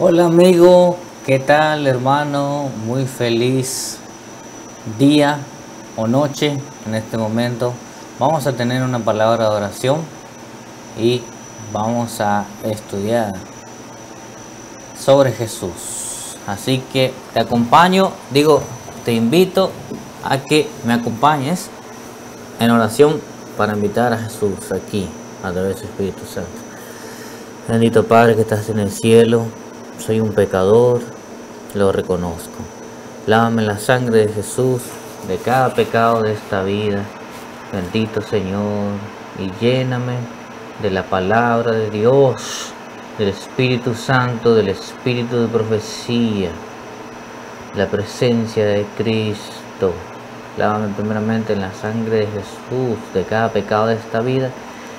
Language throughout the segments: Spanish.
Hola amigo, ¿qué tal hermano? Muy feliz día o noche en este momento. Vamos a tener una palabra de oración y vamos a estudiar sobre Jesús. Así que te acompaño, digo, te invito a que me acompañes en oración para invitar a Jesús aquí a través del Espíritu Santo. Bendito Padre que estás en el cielo, soy un pecador, lo reconozco. Lávame la sangre de Jesús de cada pecado de esta vida. Bendito Señor, y lléname de la palabra de Dios, del Espíritu Santo, del Espíritu de profecía, la presencia de Cristo. Lávame primeramente en la sangre de Jesús de cada pecado de esta vida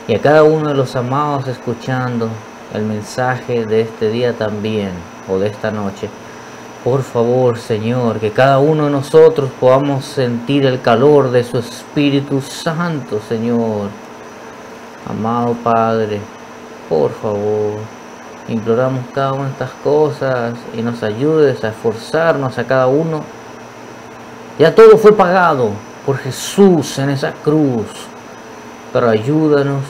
y a cada uno de los amados escuchando el mensaje de este día también o de esta noche. Por favor, Señor, que cada uno de nosotros podamos sentir el calor de su Espíritu Santo, Señor. Amado Padre, por favor, imploramos cada una de estas cosas y nos ayudes a esforzarnos a cada uno. Ya todo fue pagado por Jesús en esa cruz, pero ayúdanos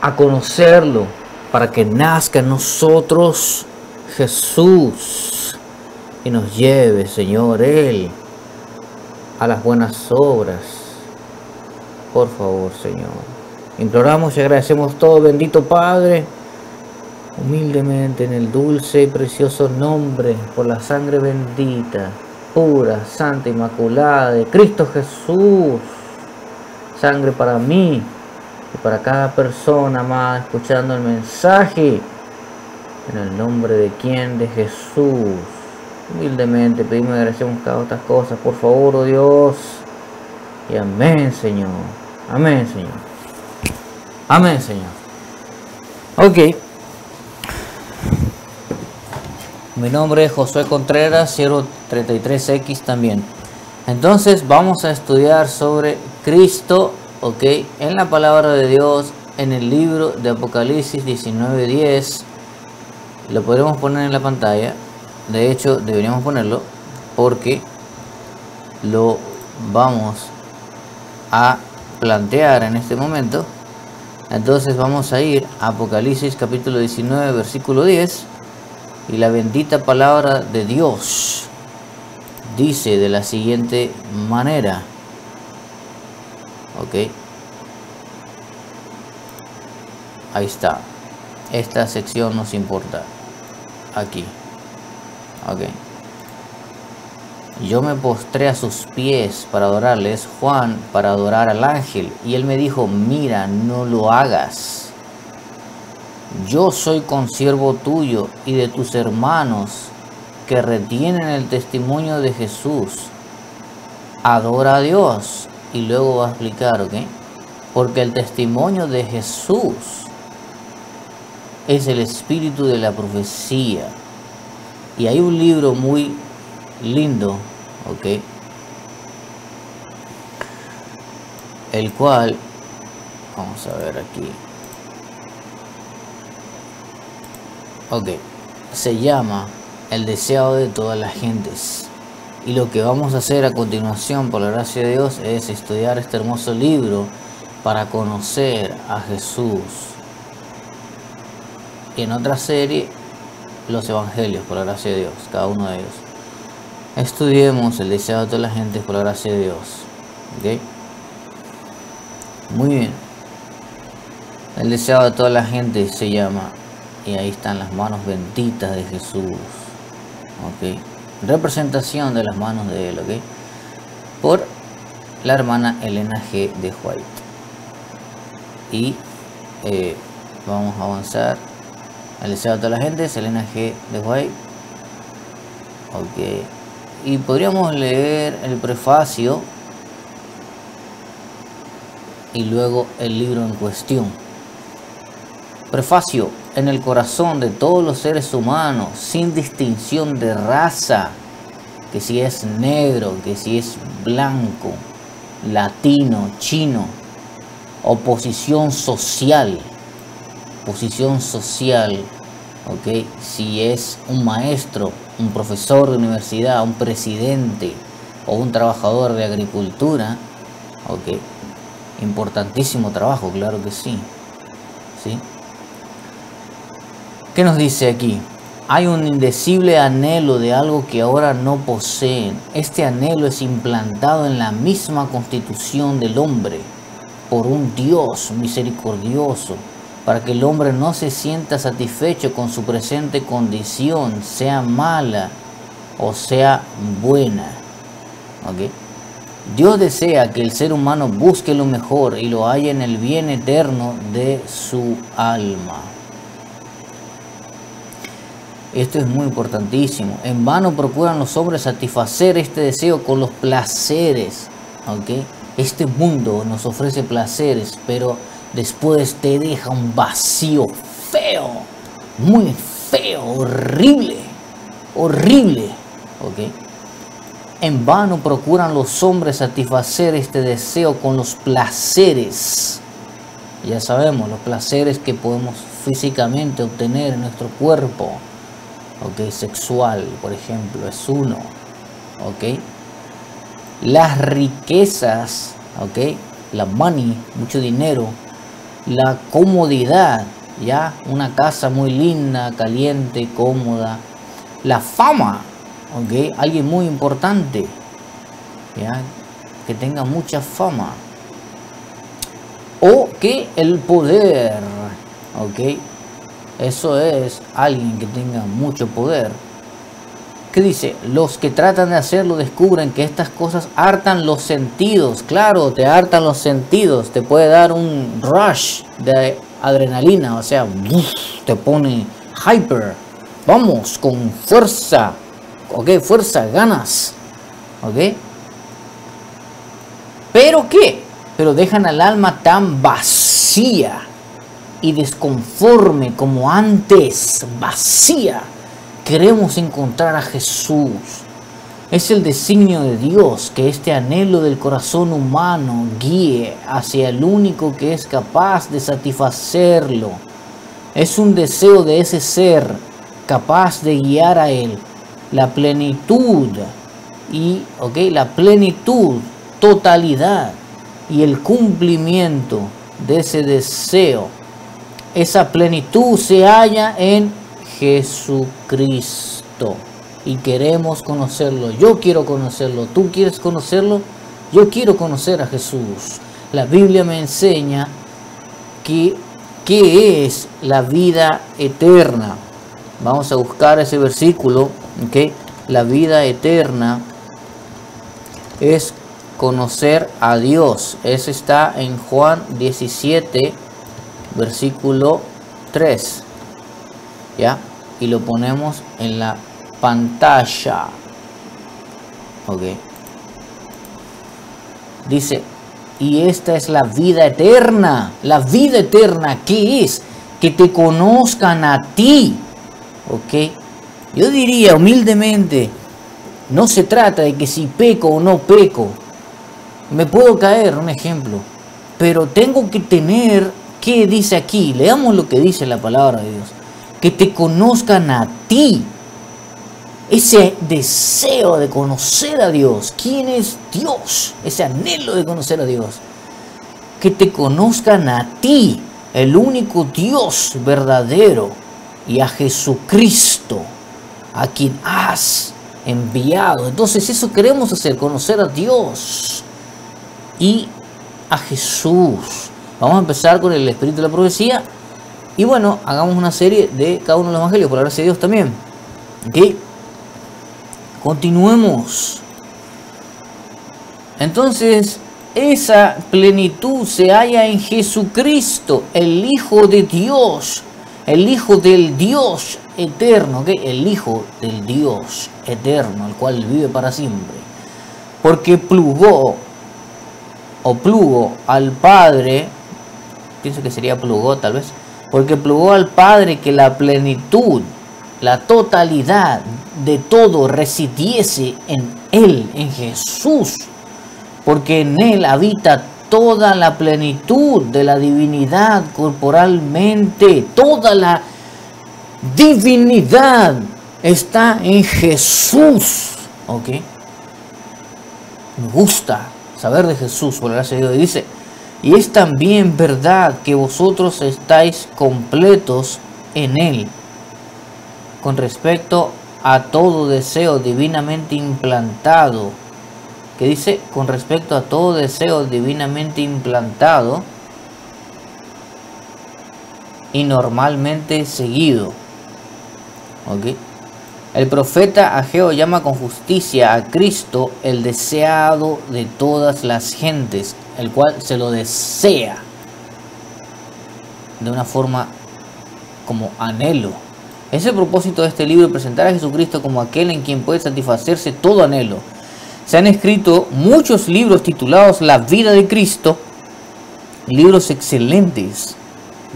a conocerlo para que nazca en nosotros Jesús y nos lleve, Señor, Él a las buenas obras. Por favor, Señor. Imploramos y agradecemos todo, bendito Padre, humildemente en el dulce y precioso nombre, por la sangre bendita, pura, santa, inmaculada de Cristo Jesús. Sangre para mí y para cada persona más escuchando el mensaje. En el nombre de quien? De Jesús. Humildemente pedimos y agradecemos cada estas cosas. Por favor, oh Dios. Y amén, Señor. Amén, Señor. Amén, Señor. Ok. Mi nombre es Josué Contreras, 033X también. Entonces vamos a estudiar sobre Cristo ok, en la palabra de Dios, en el libro de Apocalipsis 19.10, lo podremos poner en la pantalla, de hecho deberíamos ponerlo porque lo vamos a plantear en este momento. Entonces vamos a ir a Apocalipsis capítulo 19 versículo 10 y la bendita palabra de Dios dice de la siguiente manera ok. Ahí está. Esta sección nos importa. Aquí. Ok. Yo me postré a sus pies para adorarles Juan para adorar al ángel y él me dijo mira no lo hagas. Yo soy consiervo tuyo y de tus hermanos que retienen el testimonio de Jesús. Adora a Dios y luego va a explicar, ¿ok? Porque el testimonio de Jesús es el espíritu de la profecía. Y hay un libro muy lindo, ¿ok? El cual, vamos a ver aquí. Ok, se llama El deseado de todas las gentes. Y lo que vamos a hacer a continuación, por la gracia de Dios, es estudiar este hermoso libro para conocer a Jesús. Y en otra serie, los evangelios, por la gracia de Dios, cada uno de ellos. Estudiemos el deseado de toda la gente por la gracia de Dios. ¿Ok? Muy bien. El deseado de toda la gente se llama, y ahí están las manos benditas de Jesús. ¿Ok? Representación de las manos de él, ¿ok? Por la hermana Elena G. de White. Y eh, vamos a avanzar. El deseo de toda la gente es Elena G. de White. Ok. Y podríamos leer el prefacio y luego el libro en cuestión. Prefacio en el corazón de todos los seres humanos, sin distinción de raza, que si es negro, que si es blanco, latino, chino, oposición social, posición social, ¿ok? Si es un maestro, un profesor de universidad, un presidente o un trabajador de agricultura, ¿ok? Importantísimo trabajo, claro que sí. ¿Sí? ¿Qué nos dice aquí? Hay un indecible anhelo de algo que ahora no poseen. Este anhelo es implantado en la misma constitución del hombre por un Dios misericordioso, para que el hombre no se sienta satisfecho con su presente condición, sea mala o sea buena. Dios desea que el ser humano busque lo mejor y lo haya en el bien eterno de su alma. Esto es muy importantísimo. En vano procuran los hombres satisfacer este deseo con los placeres. Este mundo nos ofrece placeres, pero después te deja un vacío feo, muy feo, horrible, horrible. En vano procuran los hombres satisfacer este deseo con los placeres. Ya sabemos, los placeres que podemos físicamente obtener en nuestro cuerpo ok, sexual, por ejemplo, es uno, ok. Las riquezas, ok, la money, mucho dinero, la comodidad, ya, una casa muy linda, caliente, cómoda, la fama, ok, alguien muy importante, ya, que tenga mucha fama, o que el poder, ok, eso es alguien que tenga mucho poder. ¿Qué dice? Los que tratan de hacerlo descubren que estas cosas hartan los sentidos. Claro, te hartan los sentidos. Te puede dar un rush de adrenalina. O sea, te pone hyper. Vamos, con fuerza. ¿Ok? Fuerza, ganas. ¿Ok? ¿Pero qué? Pero dejan al alma tan vacía y desconforme como antes, vacía, queremos encontrar a Jesús. Es el designio de Dios que este anhelo del corazón humano guíe hacia el único que es capaz de satisfacerlo. Es un deseo de ese ser capaz de guiar a él la plenitud y, ok, la plenitud, totalidad y el cumplimiento de ese deseo esa plenitud se halla en Jesucristo. Y queremos conocerlo. Yo quiero conocerlo. ¿Tú quieres conocerlo? Yo quiero conocer a Jesús. La Biblia me enseña que qué es la vida eterna. Vamos a buscar ese versículo. ¿okay? La vida eterna es conocer a Dios. Ese está en Juan 17 versículo 3. ¿Ya? Y lo ponemos en la pantalla. Ok. Dice, y esta es la vida eterna. La vida eterna, ¿qué es? Que te conozcan a ti. ¿Ok? Yo diría humildemente, no se trata de que si peco o no peco. Me puedo caer, un ejemplo. Pero tengo que tener ¿Qué dice aquí? Leamos lo que dice la palabra de Dios. Que te conozcan a ti. Ese deseo de conocer a Dios. ¿Quién es Dios? Ese anhelo de conocer a Dios. Que te conozcan a ti, el único Dios verdadero, y a Jesucristo, a quien has enviado. Entonces eso queremos hacer, conocer a Dios y a Jesús. Vamos a empezar con el espíritu de la profecía. Y bueno, hagamos una serie de cada uno de los evangelios, por la gracia de Dios también. ¿Ok? Continuemos. Entonces, esa plenitud se halla en Jesucristo, el Hijo de Dios, el Hijo del Dios eterno, ¿ok? el Hijo del Dios eterno, el cual vive para siempre. Porque plugó o plugo al Padre pienso que sería plugó tal vez, porque plugó al Padre que la plenitud, la totalidad de todo residiese en Él, en Jesús, porque en Él habita toda la plenitud de la divinidad corporalmente, toda la divinidad está en Jesús. ¿Ok? Me gusta saber de Jesús, por la gracia de Dios. Dice, y es también verdad que vosotros estáis completos en Él, con respecto a todo deseo divinamente implantado, que dice, con respecto a todo deseo divinamente implantado y normalmente seguido. ¿Ok? El profeta Ageo llama con justicia a Cristo el deseado de todas las gentes, el cual se lo desea de una forma como anhelo. Es el propósito de este libro presentar a Jesucristo como aquel en quien puede satisfacerse todo anhelo. Se han escrito muchos libros titulados La vida de Cristo, libros excelentes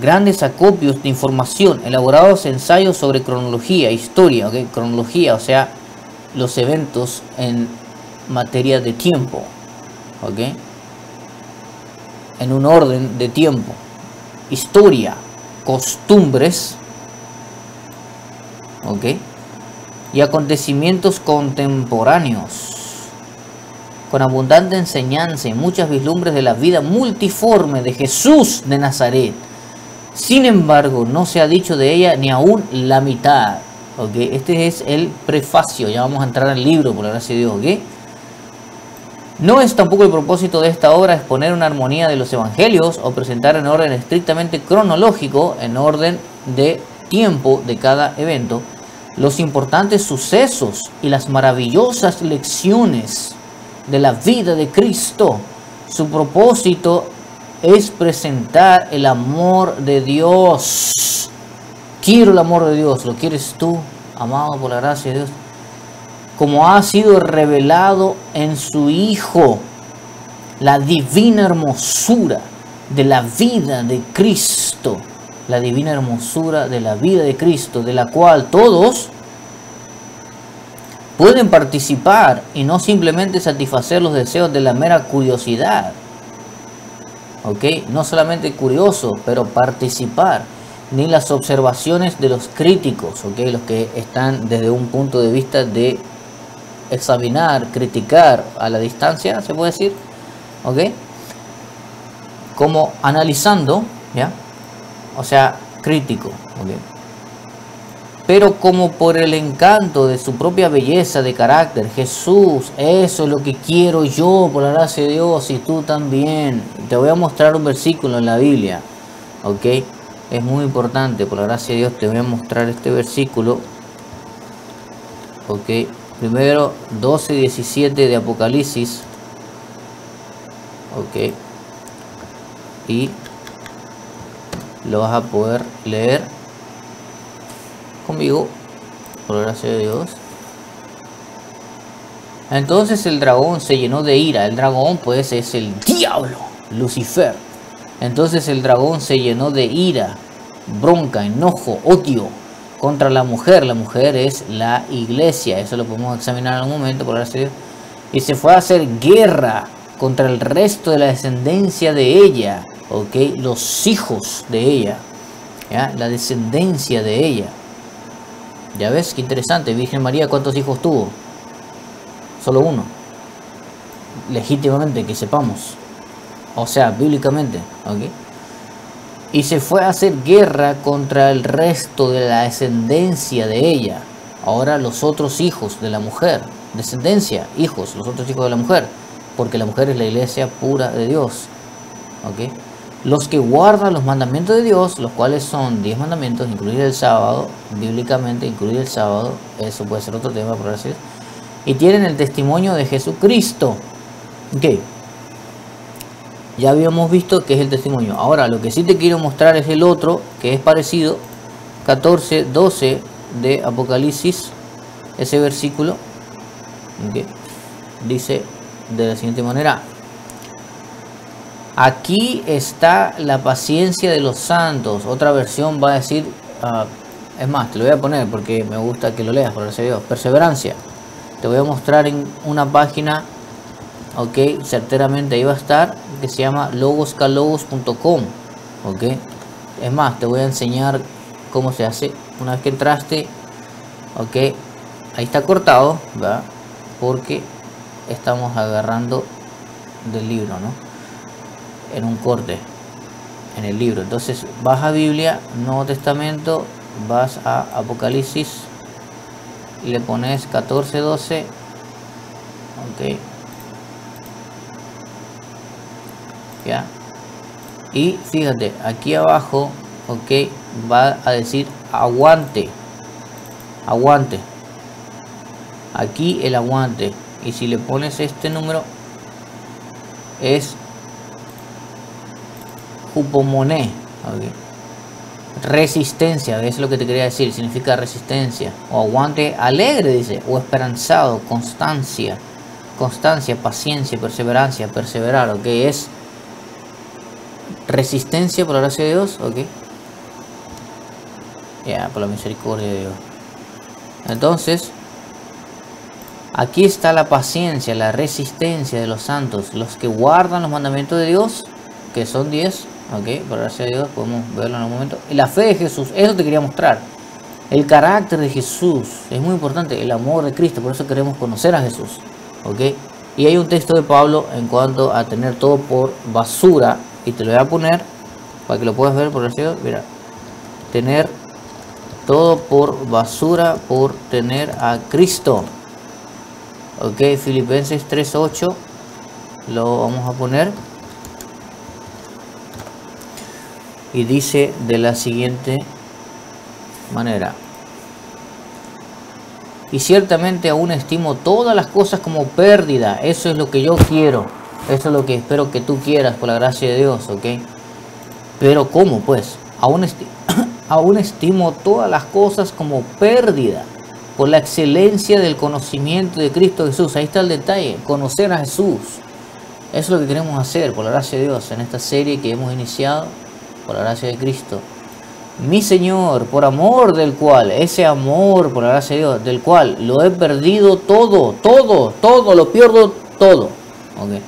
grandes acopios de información, elaborados ensayos sobre cronología, historia, cronología, o sea, los eventos en materia de tiempo, ¿ok? En un orden de tiempo, historia, costumbres, ¿ok? y acontecimientos contemporáneos con abundante enseñanza y muchas vislumbres de la vida multiforme de Jesús de Nazaret sin embargo, no se ha dicho de ella ni aún la mitad. ¿okay? Este es el prefacio, ya vamos a entrar al libro, por la gracia de Dios. No es tampoco el propósito de esta obra exponer una armonía de los evangelios o presentar en orden estrictamente cronológico, en orden de tiempo de cada evento, los importantes sucesos y las maravillosas lecciones de la vida de Cristo. Su propósito es presentar el amor de Dios. Quiero el amor de Dios, ¿lo quieres tú, amado por la gracia de Dios? Como ha sido revelado en su Hijo, la divina hermosura de la vida de Cristo, la divina hermosura de la vida de Cristo, de la cual todos pueden participar y no simplemente satisfacer los deseos de la mera curiosidad no solamente curioso, pero participar, ni las observaciones de los críticos, ¿ok? Los que están desde un punto de vista de examinar, criticar a la distancia, se puede decir, ¿ok? Como analizando, ¿ya? O sea, crítico, ¿ok? pero como por el encanto de su propia belleza de carácter. Jesús, eso es lo que quiero yo, por la gracia de Dios, y tú también. Te voy a mostrar un versículo en la Biblia, ¿ok? Es muy importante, por la gracia de Dios, te voy a mostrar este versículo, ¿ok? Primero, 12 y 17 de Apocalipsis, ¿ok? Y lo vas a poder leer conmigo, por gracia de Dios. Entonces el dragón se llenó de ira. El dragón pues es el diablo, Lucifer. Entonces el dragón se llenó de ira, bronca, enojo, odio contra la mujer. La mujer es la iglesia. Eso lo podemos examinar en un momento, por gracia de Dios. Y se fue a hacer guerra contra el resto de la descendencia de ella. ¿Ok? Los hijos de ella. ¿ya? La descendencia de ella. Ya ves, qué interesante. Virgen María, ¿cuántos hijos tuvo? Solo uno. Legítimamente, que sepamos. O sea, bíblicamente. ¿ok? Y se fue a hacer guerra contra el resto de la descendencia de ella. Ahora los otros hijos de la mujer. Descendencia, hijos, los otros hijos de la mujer. Porque la mujer es la iglesia pura de Dios. los que guardan los mandamientos de Dios, los cuales son 10 mandamientos, incluir el sábado, bíblicamente incluir el sábado, eso puede ser otro tema por así y tienen el testimonio de Jesucristo. Ok, ya habíamos visto que es el testimonio. Ahora, lo que sí te quiero mostrar es el otro, que es parecido, 14, 12 de Apocalipsis, ese versículo, okay. dice de la siguiente manera, Aquí está la paciencia de los santos. Otra versión va a decir, ah, es más, te lo voy a poner porque me gusta que lo leas, por Dios. Perseverancia. Te voy a mostrar en una página, ok, certeramente ahí va a estar, que se llama logoscalogos.com, ok. Es más, te voy a enseñar cómo se hace una vez que entraste, ok, ahí está cortado, ¿verdad? Porque estamos agarrando del libro, ¿no? En un corte, en el libro. Entonces vas a Biblia, Nuevo Testamento, vas a Apocalipsis y le pones 14, 12, ok. Y fíjate, aquí abajo, ok, va a decir aguante. Aguante. Aquí el aguante. Y si le pones este número, es Jupomoné. Resistencia, es lo que te quería decir, significa resistencia. O aguante alegre, dice. O esperanzado, constancia. Constancia, paciencia, perseverancia, perseverar, ok. Es resistencia por la gracia de Dios, ok. Ya, por la misericordia de Dios. Entonces, aquí está la paciencia, la resistencia de los santos, los que guardan los mandamientos de Dios, que son 10, ok, por gracia de Dios, podemos verlo en un momento. Y la fe de Jesús, eso te quería mostrar. El carácter de Jesús es muy importante, el amor de Cristo, por eso queremos conocer a Jesús, ok. Y hay un texto de Pablo en cuanto a tener todo por basura, y te lo voy a poner para que lo puedas ver por Dios, mira, tener todo por basura por tener a Cristo. Ok, Filipenses 3.8 lo vamos a poner. Y dice de la siguiente manera. Y ciertamente aún estimo todas las cosas como pérdida. Eso es lo que yo quiero. Eso es lo que espero que tú quieras por la gracia de Dios, ¿ok? Pero ¿cómo pues? Aún, aún estimo todas las cosas como pérdida por la excelencia del conocimiento de Cristo Jesús. Ahí está el detalle, conocer a Jesús. Eso es lo que queremos hacer por la gracia de Dios en esta serie que hemos iniciado por la gracia de Cristo. Mi Señor, por amor del cual, ese amor por la gracia de Dios, del cual lo he perdido todo, todo, todo, lo pierdo todo. Okay.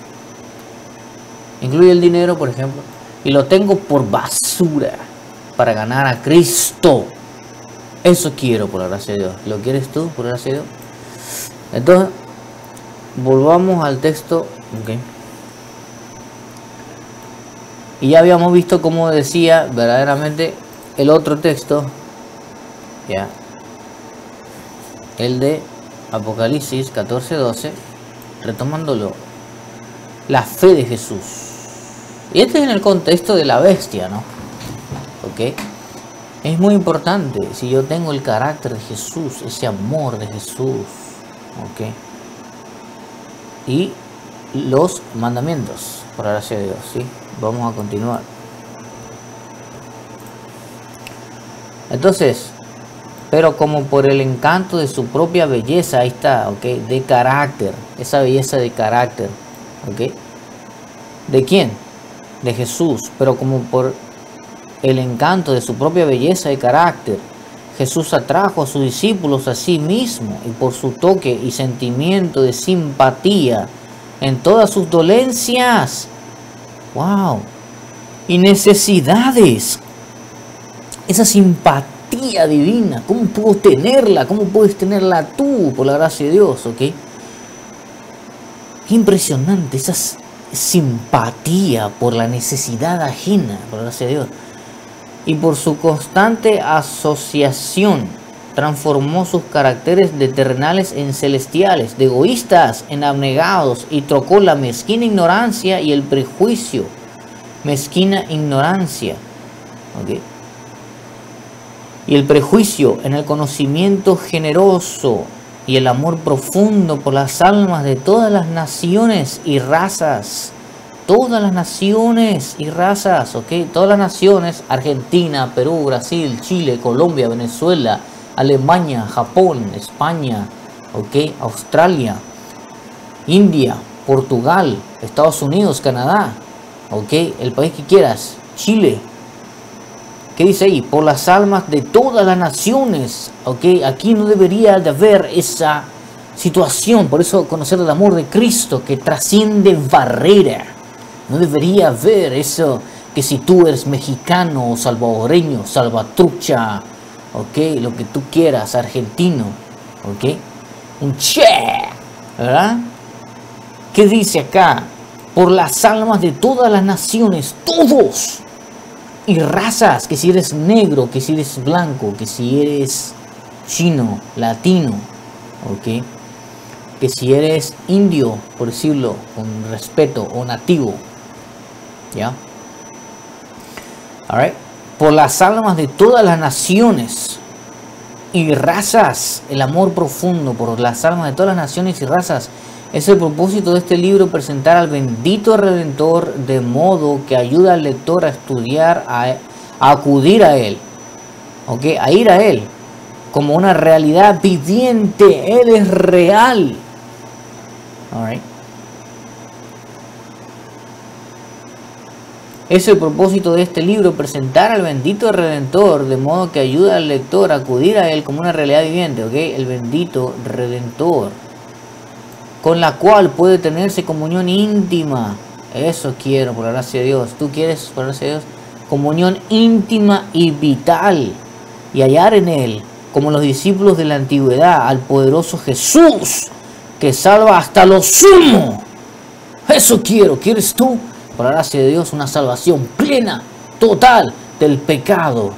Incluye el dinero, por ejemplo, y lo tengo por basura para ganar a Cristo. Eso quiero por la gracia de Dios. ¿Lo quieres tú por la gracia de Dios? Entonces, volvamos al texto. Y ya habíamos visto cómo decía verdaderamente el otro texto. Ya. El de Apocalipsis 14:12. Retomándolo. La fe de Jesús. Y este es en el contexto de la bestia, ¿no? ¿ok? Es muy importante si yo tengo el carácter de Jesús, ese amor de Jesús, ¿ok? Y los mandamientos, por gracia de Dios, ¿sí? Vamos a continuar. Entonces, pero como por el encanto de su propia belleza, ahí está, ¿ok? De carácter, esa belleza de carácter, ¿ok? ¿De quién? De Jesús, pero como por el encanto de su propia belleza y carácter. Jesús atrajo a sus discípulos a sí mismo y por su toque y sentimiento de simpatía en todas sus dolencias. ¡Wow! Y necesidades. Esa simpatía divina, ¿cómo puedo tenerla? ¿Cómo puedes tenerla tú por la gracia de Dios? ¿Ok? Impresionante esa simpatía por la necesidad ajena, por la gracia de Dios y por su constante asociación transformó sus caracteres de terrenales en celestiales, de egoístas en abnegados y trocó la mezquina ignorancia y el prejuicio. Mezquina ignorancia. Y el prejuicio en el conocimiento generoso y el amor profundo por las almas de todas las naciones y razas todas las naciones y razas, ¿ok? Todas las naciones, Argentina, Perú, Brasil, Chile, Colombia, Venezuela, Alemania, Japón, España, ¿ok? Australia, India, Portugal, Estados Unidos, Canadá, ¿ok? El país que quieras, Chile. ¿Qué dice ahí? Por las almas de todas las naciones, ¿ok? Aquí no debería de haber esa situación, por eso conocer el amor de Cristo que trasciende barrera no debería haber eso que si tú eres mexicano, salvadoreño, salvatrucha, ok, lo que tú quieras, argentino, ok, un che, ¿verdad? ¿Qué dice acá? Por las almas de todas las naciones, todos, y razas, que si eres negro, que si eres blanco, que si eres chino, latino, ok, que si eres indio, por decirlo con respeto, o nativo, ¿ya? Alright. Por las almas de todas las naciones y razas, el amor profundo por las almas de todas las naciones y razas. Es el propósito de este libro presentar al bendito Redentor de modo que ayuda al lector a estudiar, a, acudir a Él, ¿ok? A ir a Él como una realidad viviente. Él es real. Alright. Es el propósito de este libro presentar al bendito Redentor de modo que ayuda al lector a acudir a él como una realidad viviente, ¿ok? El bendito Redentor, con la cual puede tenerse comunión íntima. Eso quiero, por la gracia de Dios. ¿Tú quieres, por la gracia de Dios? Comunión íntima y vital. Y hallar en él, como los discípulos de la antigüedad, al poderoso Jesús, que salva hasta lo sumo. Eso quiero, ¿quieres tú? por la gracia de Dios, una salvación plena, total del pecado.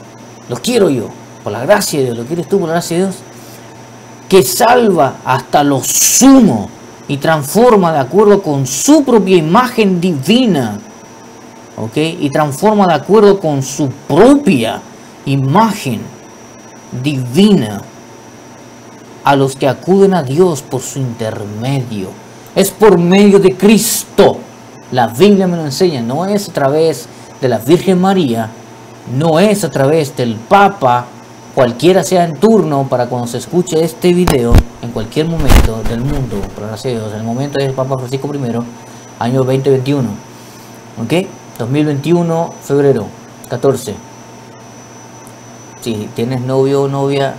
Lo quiero yo, por la gracia de Dios. ¿Lo quieres tú por la gracia de Dios? Que salva hasta lo sumo y transforma de acuerdo con su propia imagen divina. ¿Ok? Y transforma de acuerdo con su propia imagen divina a los que acuden a Dios por su intermedio. Es por medio de Cristo la Biblia me lo enseña, no es a través de la Virgen María, no es a través del Papa, cualquiera sea en turno para cuando se escuche este video, en cualquier momento del mundo, por Dios, en el momento del Papa Francisco I, año 2021, ¿ok? 2021, febrero 14. Si tienes novio o novia,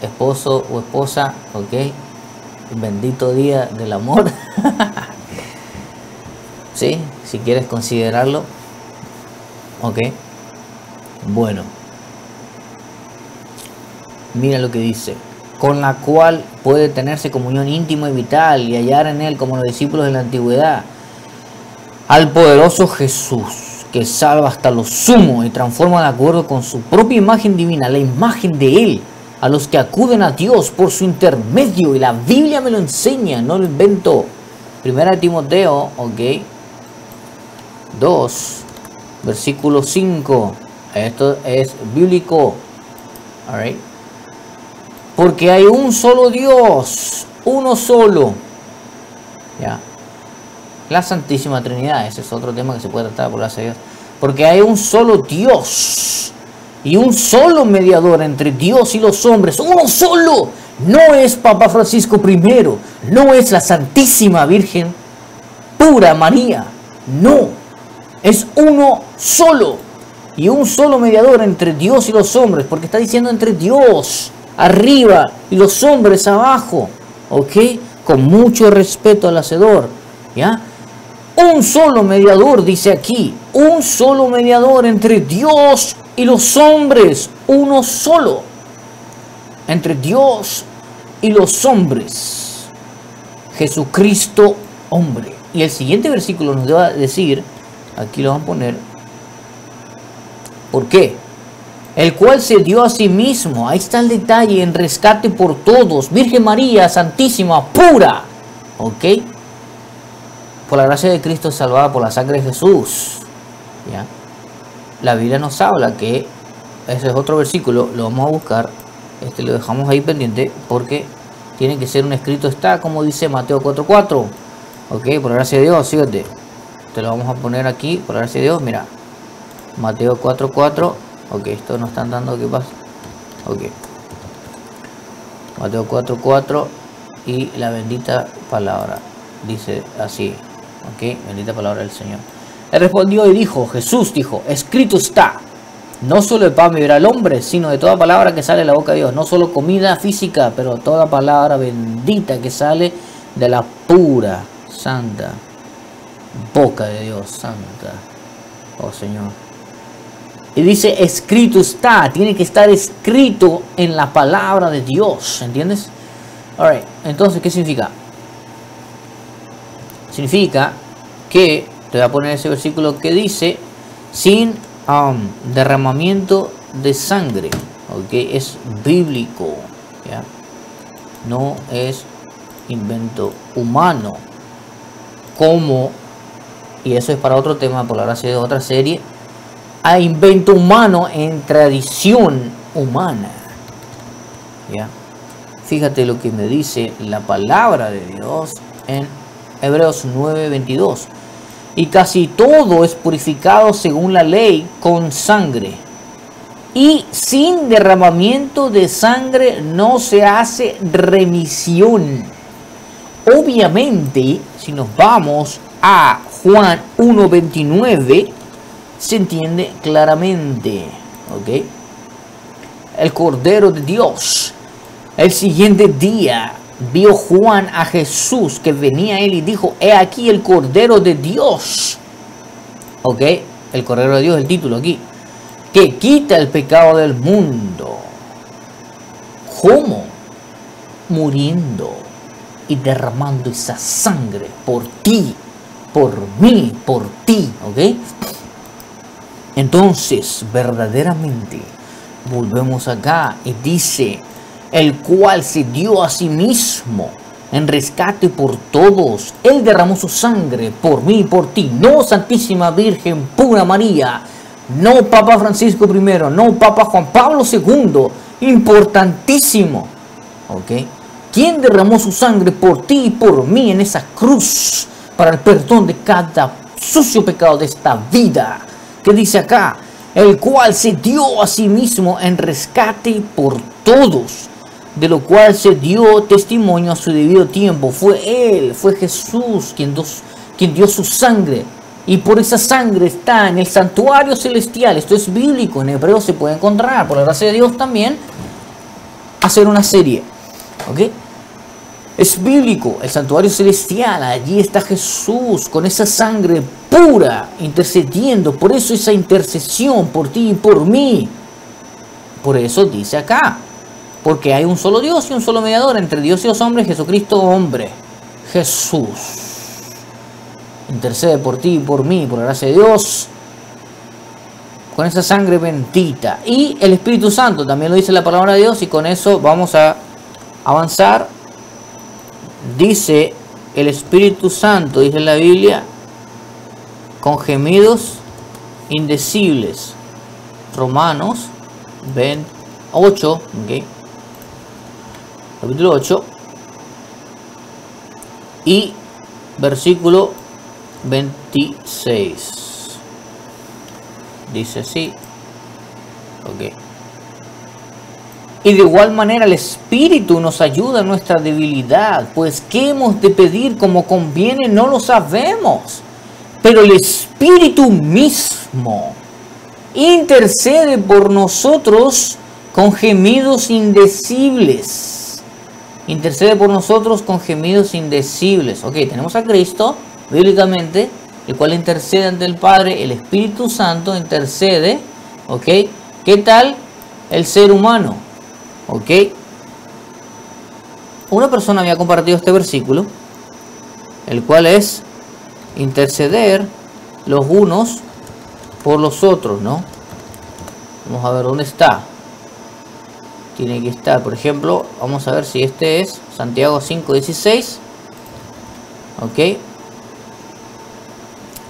esposo o esposa, ¿ok? Bendito día del amor. ¿sí? Si quieres considerarlo. Ok. Bueno. Mira lo que dice. Con la cual puede tenerse comunión íntima y vital y hallar en él como los discípulos de la antigüedad. Al poderoso Jesús que salva hasta lo sumo y transforma de acuerdo con su propia imagen divina, la imagen de Él, a los que acuden a Dios por su intermedio. Y la Biblia me lo enseña, no lo invento. Primera Timoteo, ok, 2, versículo 5. Esto es bíblico. Porque hay un solo Dios, uno solo. Ya. La Santísima Trinidad, ese es otro tema que se puede tratar por la Dios. Porque hay un solo Dios y un solo mediador entre Dios y los hombres, uno solo. No es Papa Francisco I, no es la Santísima Virgen pura María, no es uno solo y un solo mediador entre Dios y los hombres, porque está diciendo entre Dios arriba y los hombres abajo, ¿ok? Con mucho respeto al hacedor, ¿ya? Un solo mediador, dice aquí, un solo mediador entre Dios y los hombres, uno solo, entre Dios y los hombres, Jesucristo hombre. Y el siguiente versículo nos va a decir, Aquí lo vamos a poner. ¿Por qué? El cual se dio a sí mismo. Ahí está el detalle en rescate por todos. Virgen María, Santísima, pura. ¿Ok? Por la gracia de Cristo salvada por la sangre de Jesús. ¿Ya? La Biblia nos habla que ese es otro versículo, lo vamos a buscar. Este lo dejamos ahí pendiente porque tiene que ser un escrito está, como dice Mateo 4:4. Ok, por la gracia de Dios, fíjate te lo vamos a poner aquí por ver si Dios mira Mateo 4.4 ok esto no están dando qué pasa ok Mateo 4.4 y la bendita palabra dice así ok bendita palabra del Señor él respondió y dijo Jesús dijo escrito está no solo de pan vivirá el hombre, sino de toda palabra que sale de la boca de Dios. No solo comida física, pero toda palabra bendita que sale de la pura, santa boca de Dios santa. Oh Señor. Y dice, escrito está, tiene que estar escrito en la palabra de Dios, ¿entiendes? Alright, entonces, ¿qué significa? Significa que, te voy a poner ese versículo que dice, sin um, derramamiento de sangre, ¿ok? Es bíblico, ¿ya? No es invento humano, como, y eso es para otro tema, por la gracia de otra serie, a invento humano en tradición humana. ¿Ya? Fíjate lo que me dice la palabra de Dios en Hebreos 9:22. Y casi todo es purificado según la ley con sangre. Y sin derramamiento de sangre no se hace remisión. Obviamente, si nos vamos a Juan 1.29, se entiende claramente. ¿Ok? El Cordero de Dios. El siguiente día vio Juan a Jesús que venía a él y dijo, he aquí el Cordero de Dios. ¿Ok? El Cordero de Dios, el título aquí. Que quita el pecado del mundo. ¿Cómo? Muriendo y derramando esa sangre por ti, por mí, por ti, ¿ok? Entonces, verdaderamente, volvemos acá y dice, el cual se dio a sí mismo en rescate por todos. Él derramó su sangre por mí y por ti. No Santísima Virgen Pura María. No Papa Francisco I. No Papa Juan Pablo II. Importantísimo. ¿Ok? ¿Quién derramó su sangre por ti y por mí en esa cruz para el perdón de cada sucio pecado de esta vida? Que dice acá, el cual se dio a sí mismo en rescate por todos de lo cual se dio testimonio a su debido tiempo. Fue Él, fue Jesús quien, quien dio su sangre. Y por esa sangre está en el santuario celestial. Esto es bíblico, en hebreo se puede encontrar, por la gracia de Dios también, hacer una serie. ¿Ok? Es bíblico, el santuario celestial, allí está Jesús con esa sangre pura intercediendo. Por eso esa intercesión por ti y por mí. Por eso dice acá, porque hay un solo Dios y un solo mediador entre Dios y los hombres, Jesucristo hombre, Jesús. Intercede por ti y por mí, por la gracia de Dios, con esa sangre bendita. Y el Espíritu Santo, también lo dice la palabra de Dios, y con eso vamos a avanzar. Dice el Espíritu Santo, dice la Biblia, con gemidos indecibles. Romanos 28, ¿okay? capítulo 8 y versículo 26. Dice así. Ok. Y de igual manera el Espíritu nos ayuda en nuestra debilidad, pues qué hemos de pedir como conviene no lo sabemos. Pero el Espíritu mismo intercede por nosotros con gemidos indecibles intercede por nosotros con gemidos indecibles. Ok, tenemos a Cristo, bíblicamente, el cual intercede ante el Padre, el Espíritu Santo intercede. Ok, ¿qué tal el ser humano? Ok, una persona había compartido este versículo, el cual es interceder los unos por los otros, ¿no? Vamos a ver dónde está tiene que estar. Por ejemplo, vamos a ver si este es Santiago 5.16. Ok.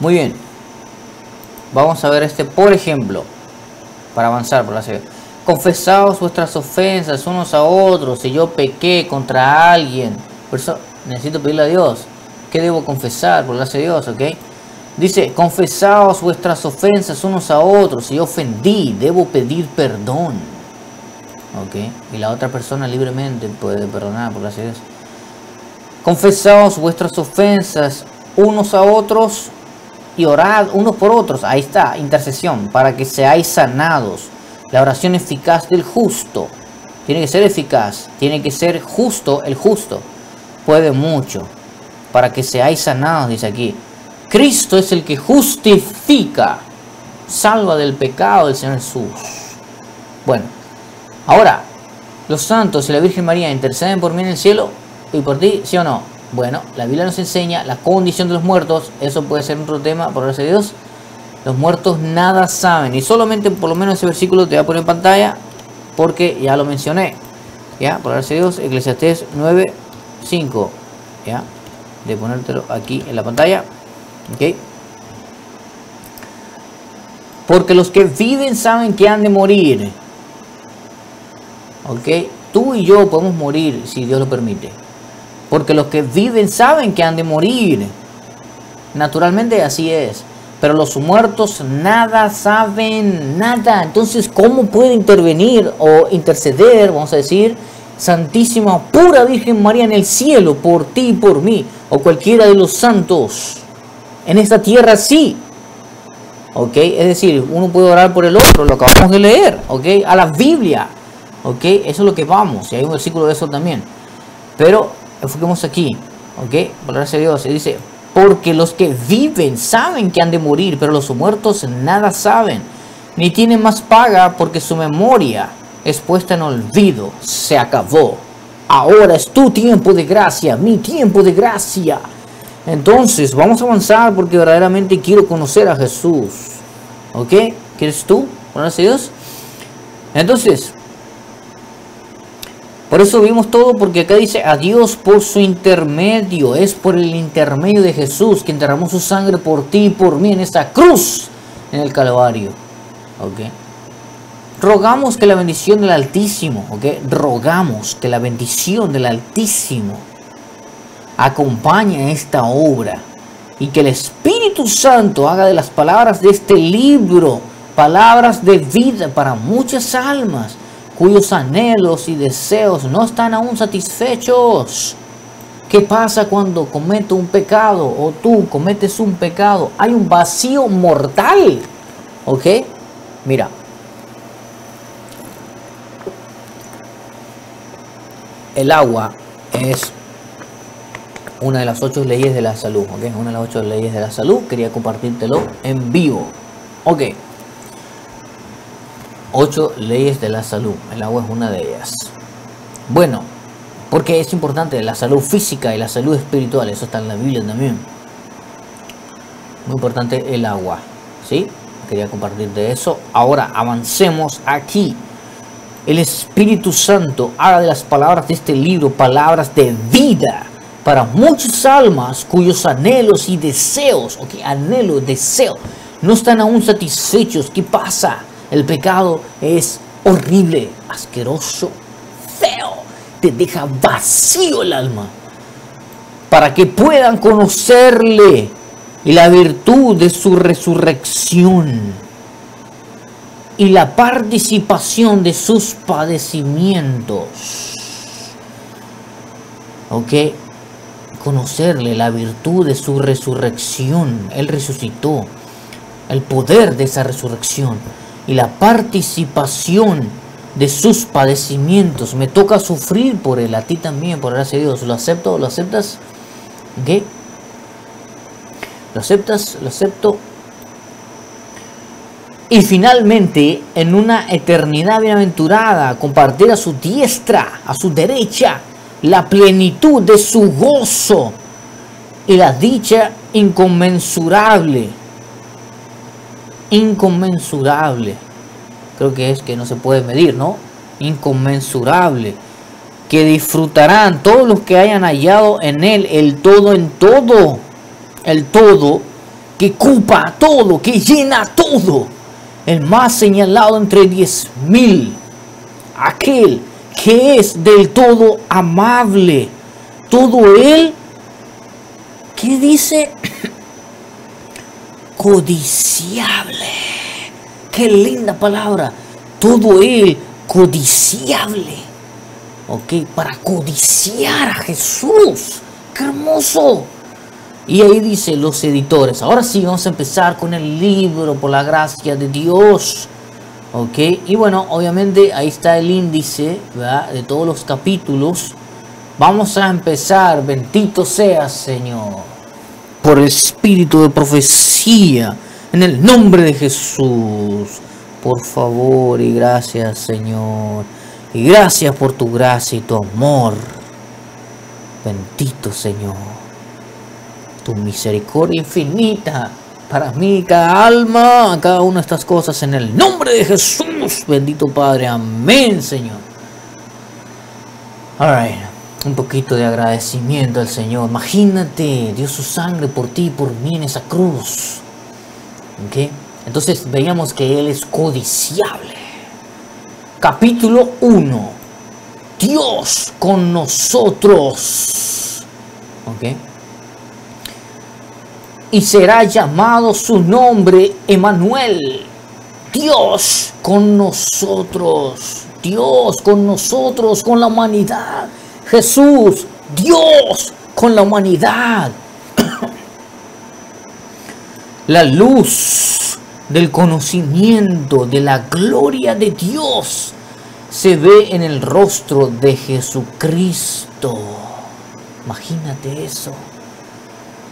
Muy bien. Vamos a ver este, por ejemplo, para avanzar por la serie. Confesaos vuestras ofensas unos a otros. Si yo pequé contra alguien, por eso necesito pedirle a Dios. ¿Qué debo confesar por la de Dios? Ok. Dice, confesaos vuestras ofensas unos a otros. Si ofendí, debo pedir perdón. Y la otra persona libremente puede perdonar, por así decirlo. Confesaos vuestras ofensas unos a otros y orad unos por otros. Ahí está, intercesión, para que seáis sanados. La oración eficaz del justo. Tiene que ser eficaz, tiene que ser justo el justo. Puede mucho. Para que seáis sanados, dice aquí. Cristo es el que justifica. salva del pecado del Señor Jesús. Bueno, ahora, los santos y la Virgen María interceden por mí en el cielo y por ti, ¿sí o no? Bueno, la Biblia nos enseña la condición de los muertos, eso puede ser otro tema, por gracia de Dios. Los muertos nada saben, y solamente por lo menos ese versículo te voy a poner en pantalla, porque ya lo mencioné. Ya, por gracia de Dios, Eclesiastés 9, 5. Ya, de ponértelo aquí en la pantalla. Ok. Porque los que viven saben que han de morir. Ok. Tú y yo podemos morir si Dios lo permite. Porque los que viven saben que han de morir. Naturalmente así es. Pero los muertos nada saben, nada. Entonces, ¿cómo puede intervenir o interceder, vamos a decir, Santísima, pura Virgen María en el cielo, por ti y por mí, o cualquiera de los santos? En esta tierra sí. ¿Ok? Es decir, uno puede orar por el otro, lo acabamos de leer, ¿ok? A la Biblia, ¿ok? Eso es lo que vamos, y hay un versículo de eso también. Pero enfoquemos aquí, ¿ok? Por gracia de Dios, se dice, porque los que viven saben que han de morir, pero los muertos nada saben, ni tienen más paga porque su memoria es puesta en olvido, se acabó. Ahora es tu tiempo de gracia, mi tiempo de gracia. Entonces, vamos a avanzar porque verdaderamente quiero conocer a Jesús. ¿Ok? ¿Quieres tú? Gracias a Dios. Entonces, por eso vimos todo porque acá dice a Dios por su intermedio. Es por el intermedio de Jesús que enterramos su sangre por ti y por mí en esta cruz en el Calvario. ¿Ok? Rogamos que la bendición del Altísimo, ¿ok? Rogamos que la bendición del Altísimo acompañe esta obra y que el Espíritu Santo haga de las palabras de este libro palabras de vida para muchas almas cuyos anhelos y deseos no están aún satisfechos. ¿Qué pasa cuando cometo un pecado o tú cometes un pecado? Hay un vacío mortal. ¿Ok? Mira. El agua es una de las ocho leyes de la salud. ¿Ok? Una de las ocho leyes de la salud. Quería compartírtelo en vivo. Ok. Ocho leyes de la salud. El agua es una de ellas. Bueno, porque es importante la salud física y la salud espiritual. Eso está en la Biblia también. Muy importante el agua. ¿Sí? Quería compartirte eso. Ahora avancemos aquí. El Espíritu Santo haga de las palabras de este libro palabras de vida para muchas almas cuyos anhelos y deseos, ok, anhelo, deseo, no están aún satisfechos. ¿Qué pasa? El pecado es horrible, asqueroso, feo, te deja vacío el alma. Para que puedan conocerle y la virtud de su resurrección y la participación de sus padecimientos. ¿Ok? Conocerle la virtud de su resurrección. Él resucitó. El poder de esa resurrección y la participación de sus padecimientos. Me toca sufrir por él, a ti también, por gracia de Dios. ¿Lo acepto? ¿Lo aceptas? ¿Qué? ¿Lo aceptas? ¿Lo acepto? Y finalmente, en una eternidad bienaventurada, compartir a su diestra, a su derecha, la plenitud de su gozo y la dicha inconmensurable inconmensurable. Creo que es que no se puede medir, ¿no? Inconmensurable. Que disfrutarán todos los que hayan hallado en él el todo en todo. El todo que cupa todo, que llena todo. El más señalado entre diez mil. Aquel que es del todo amable. Todo él. ¿Qué dice? codiciable. Qué linda palabra. Todo él codiciable. Ok, para codiciar a Jesús. Qué hermoso. Y ahí dice los editores. Ahora sí, vamos a empezar con el libro por la gracia de Dios. Ok, y bueno, obviamente ahí está el índice de todos los capítulos. Vamos a empezar. Bendito sea Señor por el espíritu de profecía En el nombre de Jesús. Por favor y gracias Señor. Y gracias por tu gracia y tu amor. Bendito Señor. Tu misericordia infinita para mí, cada alma, cada una de estas cosas en el nombre de Jesús. Bendito Padre. Amén, Señor. Alright. Un poquito de agradecimiento al Señor. Imagínate, dio su sangre por ti y por mí en esa cruz. ¿Ok? Entonces veíamos que Él es codiciable. Capítulo 1. Dios con nosotros. ¿Ok? Y será llamado su nombre Emanuel. Dios con nosotros. Dios con nosotros, con la humanidad. Jesús, Dios con la humanidad. la luz del conocimiento de la gloria de Dios se ve en el rostro de Jesucristo. Imagínate eso.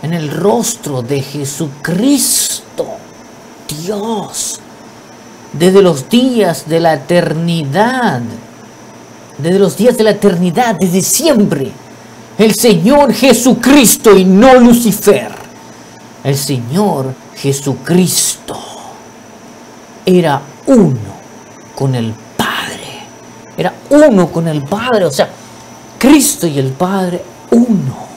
En el rostro de Jesucristo. Dios. Desde los días de la eternidad. Desde los días de la eternidad. Desde siempre. El Señor Jesucristo y no Lucifer. El Señor Jesucristo era uno con el Padre. Era uno con el Padre. O sea, Cristo y el Padre uno.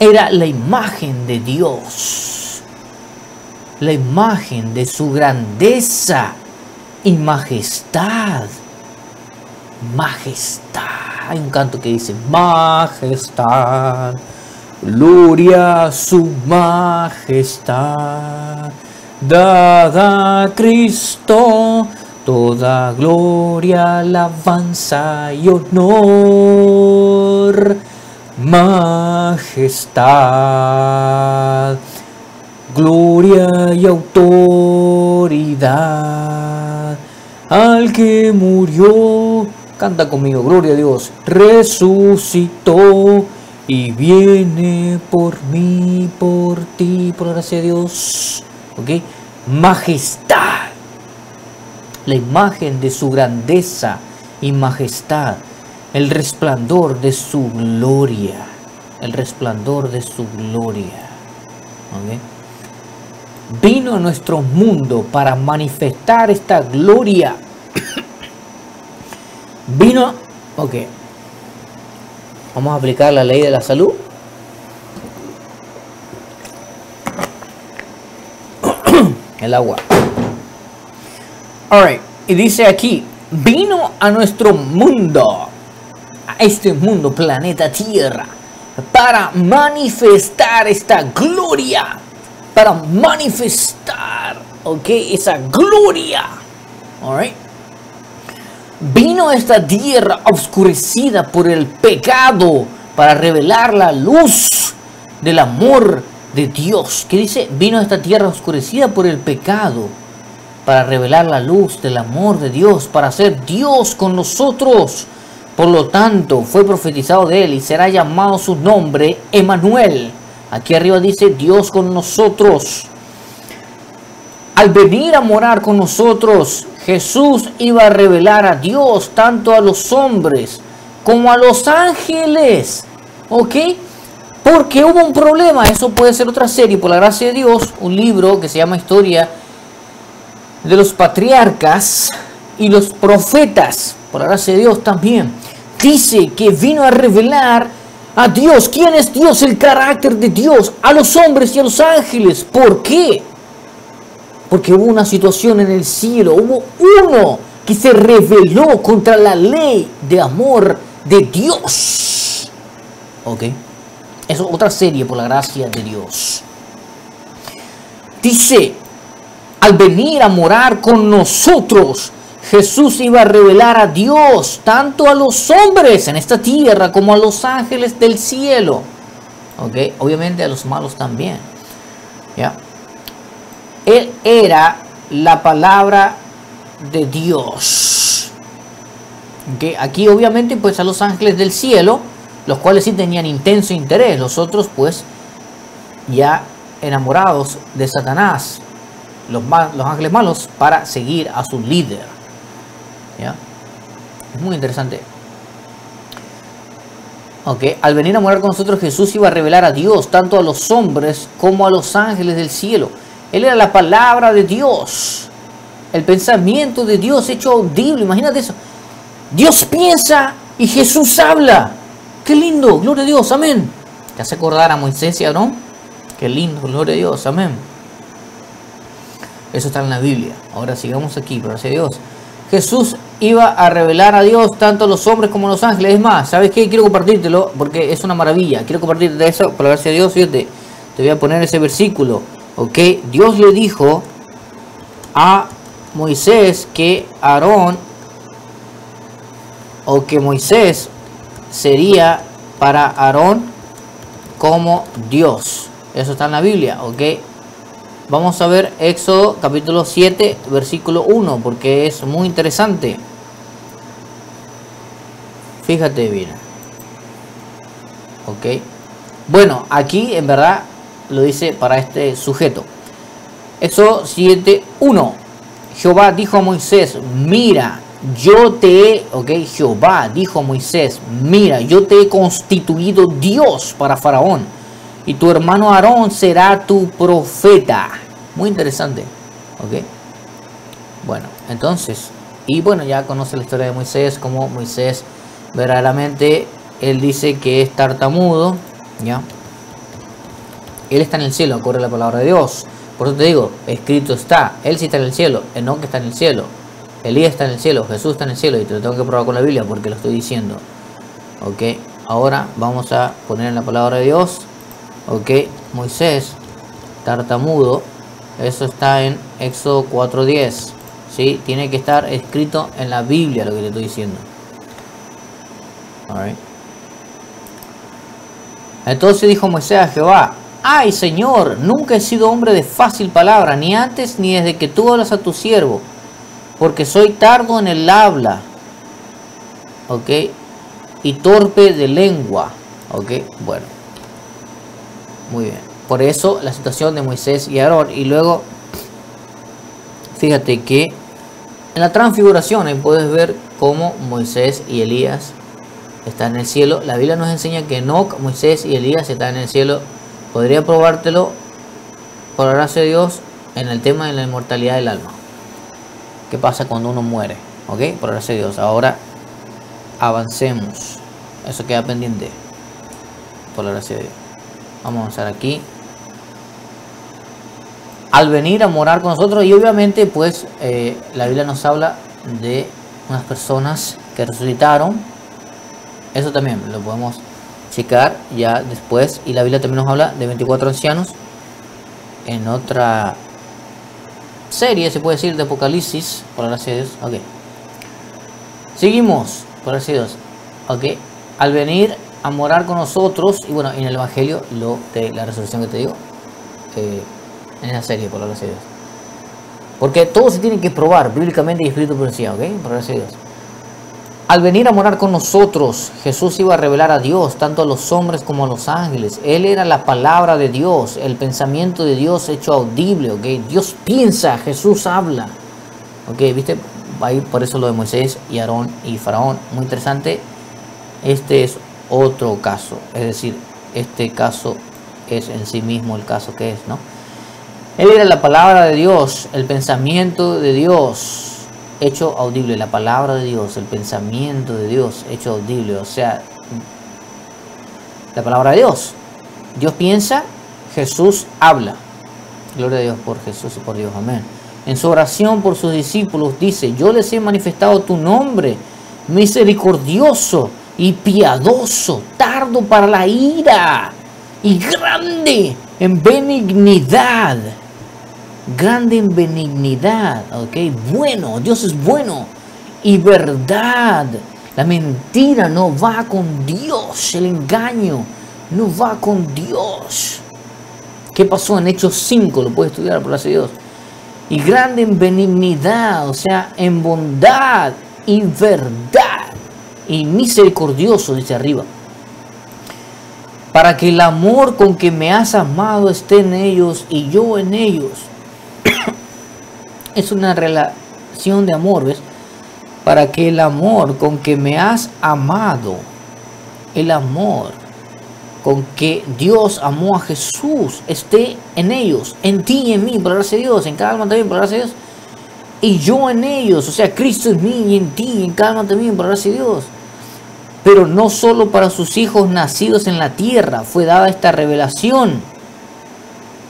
Era la imagen de Dios. La imagen de su grandeza y majestad. Majestad. Hay un canto que dice, majestad. Gloria su majestad dada a Cristo toda gloria, alabanza y honor, majestad, gloria y autoridad al que murió, canta conmigo, gloria a Dios, resucitó y viene por mí, por ti, por gracia de Dios. ¿Ok? Majestad. La imagen de su grandeza y majestad. El resplandor de su gloria. El resplandor de su gloria. ¿Ok? Vino a nuestro mundo para manifestar esta gloria. Vino. Ok. Vamos a aplicar la ley de la salud. El agua. Alright. Y dice aquí, vino a nuestro mundo, este mundo, planeta Tierra, para manifestar esta gloria, para manifestar, ok, esa gloria. Alright. Vino esta tierra oscurecida por el pecado para revelar la luz del amor de Dios. ¿Qué dice? Vino esta tierra oscurecida por el pecado para revelar la luz del amor de Dios, para ser Dios con nosotros. Por lo tanto, fue profetizado de él y será llamado su nombre Emanuel. Aquí arriba dice Dios con nosotros. Al venir a morar con nosotros, Jesús iba a revelar a Dios tanto a los hombres como a los ángeles. ¿Ok? Porque hubo un problema. Eso puede ser otra serie, por la gracia de Dios. Un libro que se llama Historia de los Patriarcas y los Profetas. Por la gracia de Dios también. Dice que vino a revelar a Dios. ¿Quién es Dios? El carácter de Dios. A los hombres y a los ángeles. ¿Por qué? Porque hubo una situación en el cielo, hubo uno que se rebeló contra la ley de amor de Dios. ¿Ok? Es otra serie por la gracia de Dios. Dice, al venir a morar con nosotros, Jesús iba a revelar a Dios, tanto a los hombres en esta tierra como a los ángeles del cielo. ¿Ok? Obviamente a los malos también. ¿Ya? Él era la palabra de Dios. Aquí obviamente pues a los ángeles del cielo, los cuales sí tenían intenso interés, los otros pues ya enamorados de Satanás, los, los ángeles malos, para seguir a su líder. Es muy interesante. Ok, al venir a morar con nosotros Jesús iba a revelar a Dios, tanto a los hombres como a los ángeles del cielo. Él era la palabra de Dios, el pensamiento de Dios hecho audible. Imagínate eso. Dios piensa y Jesús habla. Qué lindo, gloria a Dios, amén. ¿Te hace acordar a Moisés y Aarón? Qué lindo, gloria a Dios, amén. Eso está en la Biblia. Ahora sigamos aquí, gracias a Dios. Jesús iba a revelar a Dios tanto los hombres como los ángeles. Es más, ¿sabes qué? Quiero compartírtelo porque es una maravilla. Quiero compartirte eso, por gracia a Dios, fíjate. Te voy a poner ese versículo. ¿Ok? Dios le dijo a Moisés que Aarón o que Moisés sería para Aarón como Dios. Eso está en la Biblia, ¿ok? Vamos a ver Éxodo capítulo 7, versículo 1, porque es muy interesante. Fíjate bien. ¿Ok? Bueno, aquí en verdad lo dice para este sujeto. Éxodo 7, 1. Jehová dijo a Moisés, mira, yo te he, ok, Jehová dijo a Moisés, mira, yo te he constituido Dios para Faraón y tu hermano Aarón será tu profeta. Muy interesante, ok. Bueno, entonces, y bueno, ya conoce la historia de Moisés, como Moisés verdaderamente, él dice que es tartamudo, ya. Él está en el cielo, corre la palabra de Dios. Por eso te digo, escrito está, él sí está en el cielo, que está en el cielo, Elías está en el cielo, Jesús está en el cielo y te lo tengo que probar con la Biblia porque lo estoy diciendo. Ok, ahora vamos a poner en la palabra de Dios. Ok, Moisés, tartamudo, eso está en Éxodo 4.10. ¿sí? Tiene que estar escrito en la Biblia lo que te estoy diciendo. Entonces dijo Moisés a Jehová, ay Señor, nunca he sido hombre de fácil palabra, ni antes ni desde que tú hablas a tu siervo porque soy tardo en el habla, ¿ok? Y torpe de lengua, ¿ok? Bueno, muy bien. Por eso la situación de Moisés y Aarón. Y luego, fíjate que en la transfiguración ahí puedes ver cómo Moisés y Elías están en el cielo. La Biblia nos enseña que Enoch, Moisés y Elías están en el cielo. Podría probártelo, por gracia de Dios, en el tema de la inmortalidad del alma qué pasa cuando uno muere. ¿Ok? Por gracia de Dios. Ahora avancemos. Eso queda pendiente. Por la gracia de Dios. Vamos a avanzar aquí. Al venir a morar con nosotros, y obviamente, pues eh, la Biblia nos habla de unas personas que resucitaron. Eso también lo podemos checar ya después. Y la Biblia también nos habla de 24 ancianos en otra serie, se puede decir, de Apocalipsis, por gracia de Dios. Ok. Seguimos, por gracia de Dios. Ok. Al venir a morar con nosotros, y bueno, en el Evangelio, la resolución que te digo, eh, en esa serie, por la gracia de Dios. Porque todo se tiene que probar bíblicamente y espíritu por ¿ok? Por gracia de Dios. Al venir a morar con nosotros, Jesús iba a revelar a Dios, tanto a los hombres como a los ángeles. Él era la palabra de Dios, el pensamiento de Dios hecho audible, ¿ok? Dios piensa, Jesús habla. ¿Ok? ¿Viste? Ahí por eso lo de Moisés y Aarón y Faraón. Muy interesante. Este es otro caso. Es decir, este caso es en sí mismo el caso que es, ¿no? Él era la palabra de Dios, el pensamiento de Dios hecho audible, la palabra de Dios, el pensamiento de Dios hecho audible, o sea, la palabra de Dios. Dios piensa, Jesús habla. Gloria a Dios por Jesús y por Dios, amén. En su oración por sus discípulos dice, yo les he manifestado tu nombre, misericordioso y piadoso, tardo para la ira y grande en benignidad grande en benignidad, ok, bueno, Dios es bueno y verdad. La mentira no va con Dios, el engaño no va con Dios. ¿Qué pasó en Hechos 5? Lo puede estudiar por la de Dios. Y grande en benignidad, o sea, en bondad y verdad. Y misericordioso, dice arriba para que el amor con que me has amado esté en ellos y yo en ellos. es una relación de amor, ¿ves? Para que el amor con que me has amado, el amor con que Dios amó a Jesús esté en ellos, en ti y en mí, por gracia de Dios, en cada alma también, por gracia de Dios, y yo en ellos, o sea, Cristo en mí y en ti y en cada alma también, por gracia de Dios. Pero no solo para sus hijos nacidos en la tierra fue dada esta revelación.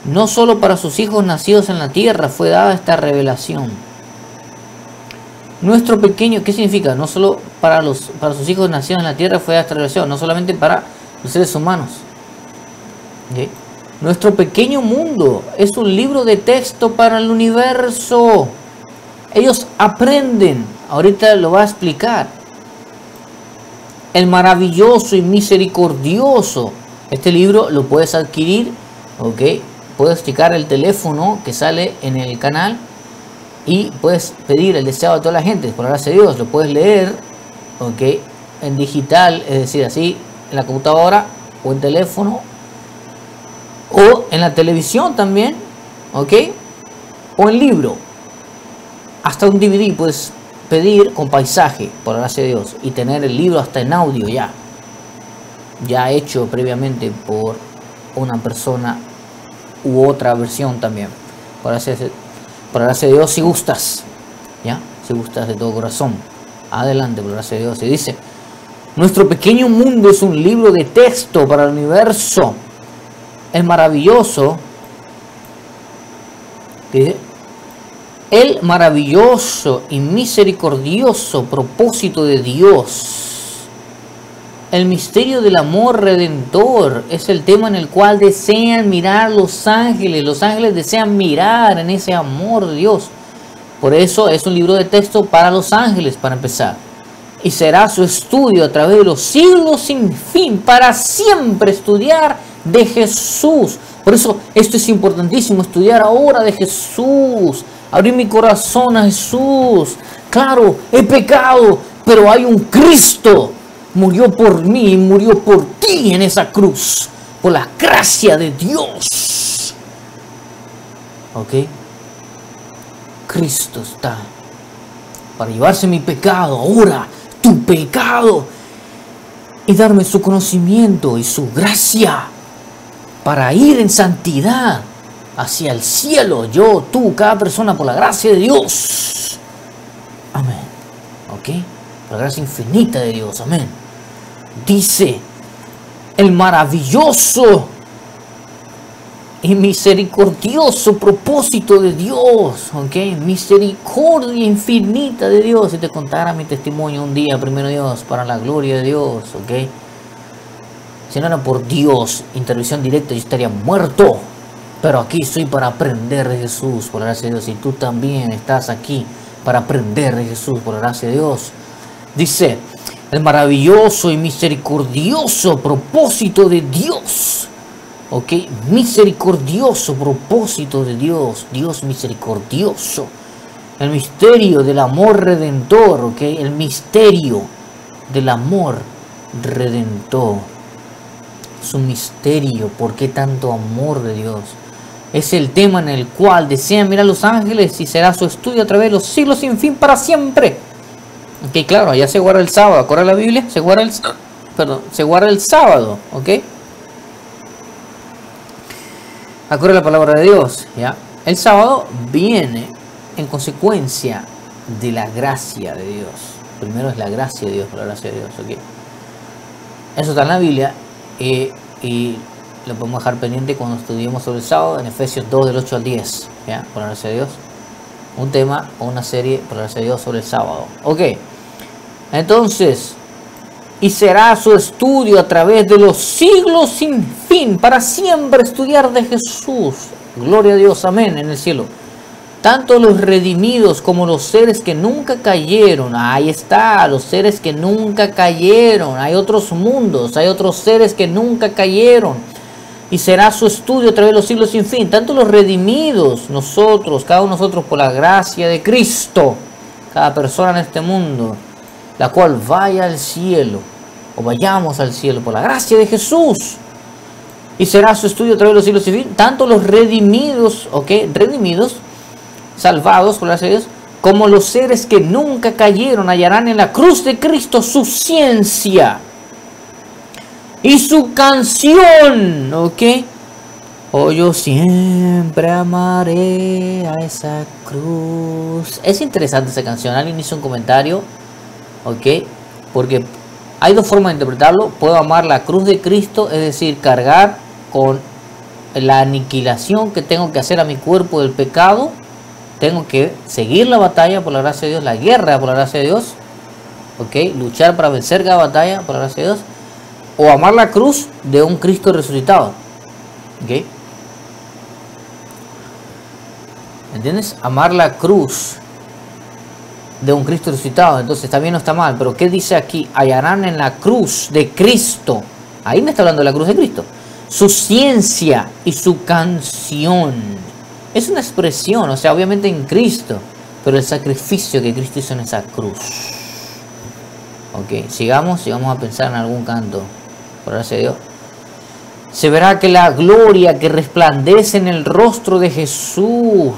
No solo para sus hijos nacidos en la tierra fue dada esta revelación. Nuestro pequeño, ¿qué significa? No solo para, los, para sus hijos nacidos en la tierra fue dada esta revelación, no solamente para los seres humanos. Nuestro pequeño mundo es un libro de texto para el universo. Ellos aprenden, ahorita lo va a explicar el maravilloso y misericordioso. Este libro lo puedes adquirir, ok. Puedes checar el teléfono que sale en el canal y puedes pedir el deseo de toda la gente. Por gracia de Dios, lo puedes leer, ok, en digital, es decir, así en la computadora o en teléfono o en la televisión también, ok, o en libro. Hasta un DVD puedes pedir con paisaje, por gracia de Dios, y tener el libro hasta en audio ya, ya hecho previamente por una persona u otra versión también. Por gracia, por gracia de Dios, si gustas, ya, si gustas de todo corazón, adelante, por gracia de Dios. Y dice, nuestro pequeño mundo es un libro de texto para el universo. Es maravilloso. Dice, el maravilloso y misericordioso propósito de Dios. El misterio del amor redentor es el tema en el cual desean mirar los ángeles. Los ángeles desean mirar en ese amor de Dios. Por eso es un libro de texto para los ángeles, para empezar. Y será su estudio a través de los siglos sin fin, para siempre estudiar de Jesús. Por eso esto es importantísimo, estudiar ahora de Jesús abrir mi corazón a Jesús. Claro, he pecado, pero hay un Cristo. Murió por mí, murió por ti en esa cruz, por la gracia de Dios. ¿Ok? Cristo está para llevarse mi pecado, ahora tu pecado, y darme su conocimiento y su gracia para ir en santidad hacia el cielo, yo, tú, cada persona, por la gracia de Dios. Amén. ¿Ok? Por la gracia infinita de Dios. Amén. Dice el maravilloso y misericordioso propósito de Dios, ¿ok? Misericordia infinita de Dios. Si te contara mi testimonio un día, primero Dios, para la gloria de Dios, ¿ok? Si no era por Dios, intervención directa, yo estaría muerto. Pero aquí estoy para aprender de Jesús, por la gracia de Dios. Y tú también estás aquí para aprender de Jesús, por la gracia de Dios. Dice, el maravilloso y misericordioso propósito de Dios. ¿Ok? Misericordioso propósito de Dios. Dios misericordioso. El misterio del amor redentor. ¿Ok? El misterio del amor redentor. Es un misterio. ¿Por qué tanto amor de Dios? Es el tema en el cual desean mirar los ángeles y será su estudio a través de los siglos sin fin para siempre. Ok, claro, ya se guarda el sábado. ¿Acuerda la Biblia? Se guarda el, perdón, se guarda el sábado, ¿ok? Acuerda la palabra de Dios, ¿ya? El sábado viene en consecuencia de la gracia de Dios. Primero es la gracia de Dios, la gracia de Dios, ¿ok? Eso está en la Biblia eh, y lo podemos dejar pendiente cuando estudiemos sobre el sábado en Efesios 2 del 8 al 10. ¿ya? Por la gracia Dios. Un tema o una serie, por la gracia de Dios, sobre el sábado. Ok. Entonces, y será su estudio a través de los siglos sin fin, para siempre estudiar de Jesús. Gloria a Dios, amén, en el cielo. Tanto los redimidos como los seres que nunca cayeron. Ahí está, los seres que nunca cayeron. Hay otros mundos, hay otros seres que nunca cayeron y será su estudio a través de los siglos sin fin. Tanto los redimidos, nosotros, cada uno de nosotros por la gracia de Cristo, cada persona en este mundo, la cual vaya al cielo, o vayamos al cielo por la gracia de Jesús, y será su estudio a través de los siglos y fin. Tanto los redimidos, ¿ok? Redimidos, salvados por las Dios, como los seres que nunca cayeron hallarán en la cruz de Cristo su ciencia y su canción, ¿ok? Oh, yo siempre amaré a esa cruz. Es interesante esa canción. Alguien hizo un comentario, ¿ok? Porque hay dos formas de interpretarlo. Puedo amar la cruz de Cristo, es decir, cargar con la aniquilación que tengo que hacer a mi cuerpo del pecado. Tengo que seguir la batalla por la gracia de Dios, la guerra por la gracia de Dios. ¿Ok? Luchar para vencer cada batalla por la gracia de Dios. O amar la cruz de un Cristo resucitado. ¿Ok? ¿Entiendes? Amar la cruz de un Cristo resucitado. Entonces está bien o está mal. Pero ¿qué dice aquí? Hallarán en la cruz de Cristo. Ahí me está hablando de la cruz de Cristo. Su ciencia y su canción. Es una expresión, o sea, obviamente en Cristo. Pero el sacrificio que Cristo hizo en esa cruz. Ok, sigamos y vamos a pensar en algún canto. Por gracia de Dios. Se verá que la gloria que resplandece en el rostro de Jesús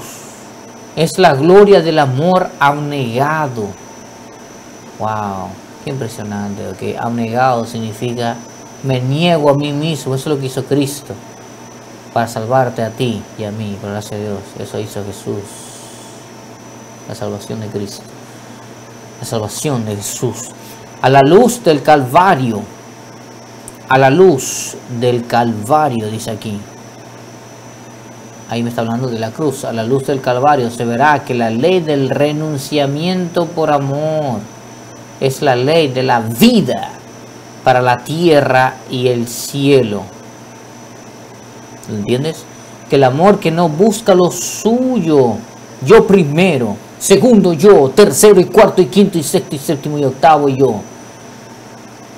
es la gloria del amor abnegado. Wow, qué impresionante. Okay. Abnegado significa me niego a mí mismo. Eso es lo que hizo Cristo para salvarte a ti y a mí, por gracia de Dios. Eso hizo Jesús. La salvación de Cristo. La salvación de Jesús. A la luz del Calvario. A la luz del Calvario, dice aquí ahí me está hablando de la cruz, a la luz del Calvario se verá que la ley del renunciamiento por amor es la ley de la vida para la tierra y el cielo. ¿Entiendes? Que el amor que no busca lo suyo, yo primero, segundo yo, tercero y cuarto y quinto y sexto y séptimo y octavo y yo.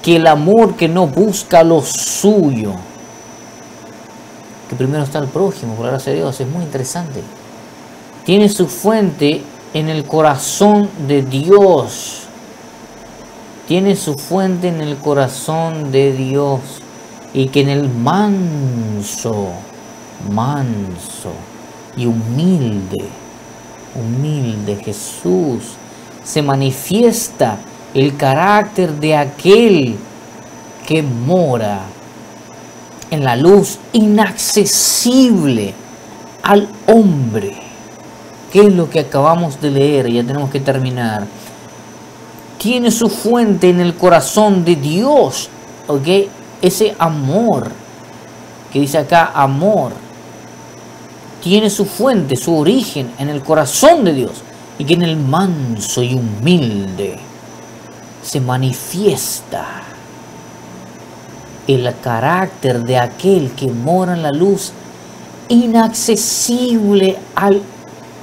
Que el amor que no busca lo suyo, primero está el prójimo, por gracia de Dios, es muy interesante. Tiene su fuente en el corazón de Dios. Tiene su fuente en el corazón de Dios. Y que en el manso, manso y humilde, humilde Jesús se manifiesta el carácter de aquel que mora en la luz inaccesible al hombre. ¿Qué es lo que acabamos de leer? Ya tenemos que terminar. Tiene su fuente en el corazón de Dios. ¿Ok? Ese amor. Que dice acá amor. Tiene su fuente, su origen en el corazón de Dios. Y que en el manso y humilde se manifiesta el carácter de aquel que mora en la luz inaccesible al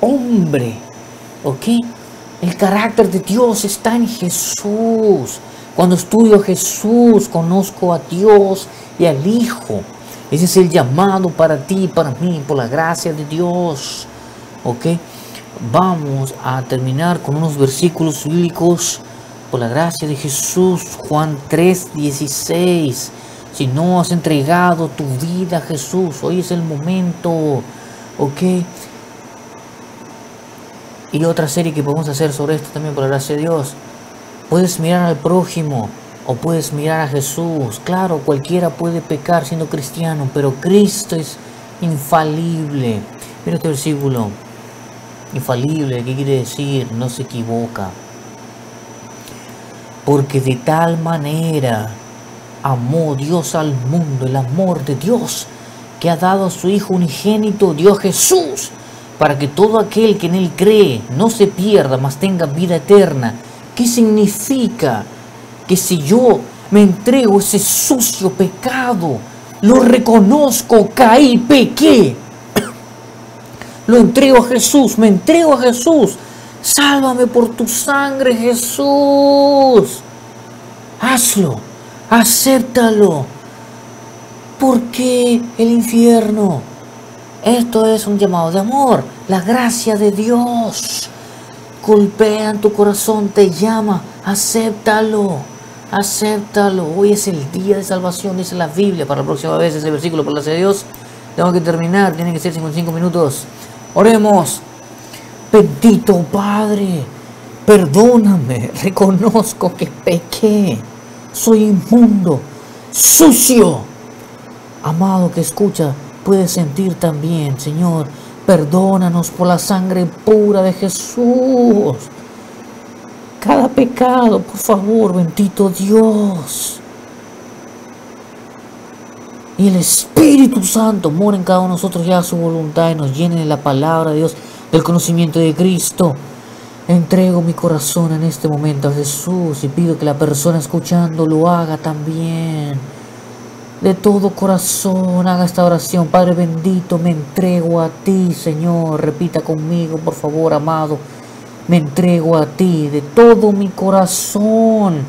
hombre. ¿Ok? El carácter de Dios está en Jesús. Cuando estudio a Jesús, conozco a Dios y al Hijo. Ese es el llamado para ti para mí, por la gracia de Dios. ¿Ok? Vamos a terminar con unos versículos bíblicos por la gracia de Jesús. Juan 3, 16. Si no has entregado tu vida a Jesús, hoy es el momento, ¿ok? Y otra serie que podemos hacer sobre esto también, por la gracia de Dios. Puedes mirar al prójimo o puedes mirar a Jesús. Claro, cualquiera puede pecar siendo cristiano, pero Cristo es infalible. Mira este versículo. Infalible, ¿qué quiere decir? No se equivoca. Porque de tal manera amó Dios al mundo, el amor de Dios, que ha dado a su Hijo unigénito, Dios Jesús, para que todo aquel que en Él cree no se pierda, mas tenga vida eterna. ¿Qué significa? Que si yo me entrego ese sucio pecado, lo reconozco, caí, pequé, lo entrego a Jesús, me entrego a Jesús. Sálvame por tu sangre, Jesús. Hazlo acéptalo. ¿Por qué el infierno? Esto es un llamado de amor, la gracia de Dios. Golpea en tu corazón, te llama, acéptalo. Acéptalo. Hoy es el día de salvación, dice la Biblia. Para la próxima vez ese versículo, por la de Dios. Tengo que terminar, tiene que ser 55 minutos. Oremos. Bendito Padre, perdóname. Reconozco que pequé. Soy inmundo, sucio. Amado que escucha, puede sentir también, Señor. Perdónanos por la sangre pura de Jesús cada pecado, por favor, bendito Dios. Y el Espíritu Santo mora en cada uno de nosotros ya su voluntad y nos llene de la palabra de Dios, del conocimiento de Cristo. Entrego mi corazón en este momento a Jesús y pido que la persona escuchando lo haga también. De todo corazón haga esta oración. Padre bendito, me entrego a ti, Señor. Repita conmigo, por favor, amado me entrego a ti de todo mi corazón,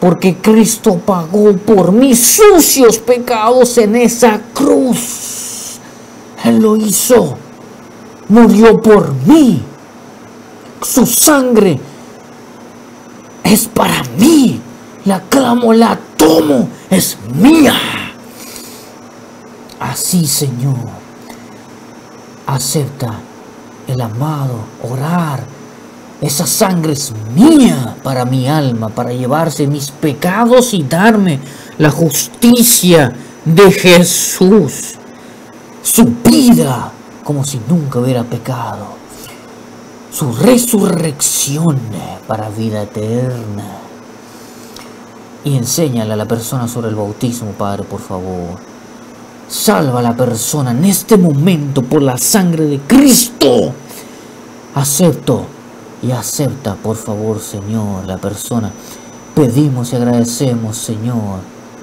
porque Cristo pagó por mis sucios pecados en esa cruz. Él lo hizo, murió por mí. Su sangre es para mí. La clamo, la tomo, es mía. Así, Señor, acepta el amado orar esa sangre es mía para mi alma, para llevarse mis pecados y darme la justicia de Jesús. Su vida como si nunca hubiera pecado. Su resurrección para vida eterna. Y enséñale a la persona sobre el bautismo, Padre, por favor. Salva a la persona en este momento por la sangre de Cristo. Acepto y acepta, por favor, Señor, la persona. Pedimos y agradecemos, Señor,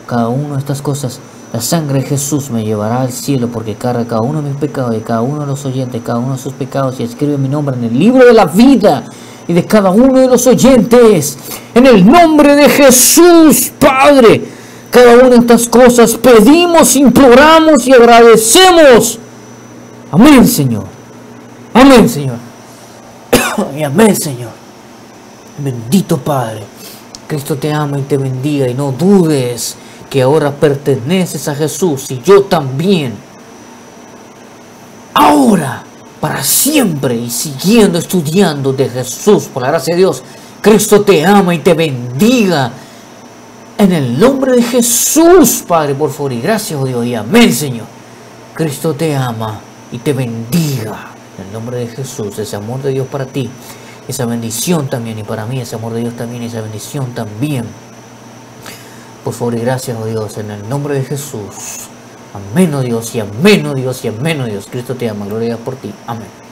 cada una de estas cosas. La sangre de Jesús me llevará al cielo porque carga cada uno de mis pecados y cada uno de los oyentes, cada uno de sus pecados y escribe mi nombre en el libro de la vida y de cada uno de los oyentes. En el nombre de Jesús, Padre, cada una de estas cosas pedimos, imploramos y agradecemos. Amén, Señor. Amén, Señor. Y amén, Señor. Bendito Padre. Cristo te ama y te bendiga y no dudes que ahora perteneces a Jesús y yo también. Ahora, para siempre y siguiendo estudiando de Jesús, por la gracia de Dios, Cristo te ama y te bendiga. En el nombre de Jesús, Padre, por favor, y gracias, oh Dios, y amén, Señor. Cristo te ama y te bendiga. En el nombre de Jesús, ese amor de Dios para ti, esa bendición también, y para mí ese amor de Dios también, esa bendición también. Por favor y gracias, oh Dios, en el nombre de Jesús. Amén, oh Dios, y amén, oh Dios, y amén, oh Dios. Cristo te ama, gloria por ti. Amén.